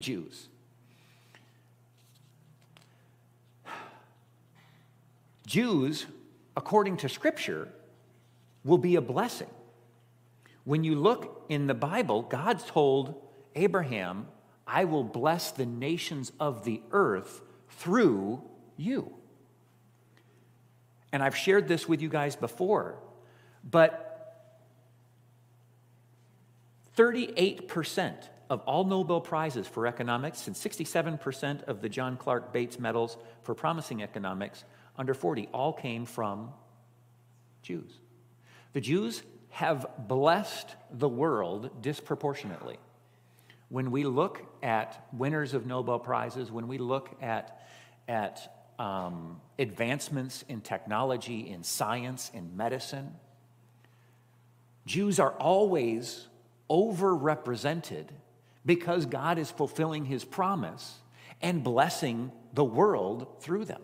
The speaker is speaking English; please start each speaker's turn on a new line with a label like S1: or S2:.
S1: Jews. Jews, according to Scripture, will be a blessing. When you look in the Bible, God told Abraham, I will bless the nations of the earth through you. And I've shared this with you guys before, but 38% of all Nobel Prizes for economics and 67% of the John Clark Bates medals for promising economics under 40 all came from Jews. The Jews have blessed the world disproportionately. When we look at winners of Nobel Prizes, when we look at, at um, advancements in technology, in science, in medicine, Jews are always overrepresented because God is fulfilling his promise and blessing the world through them.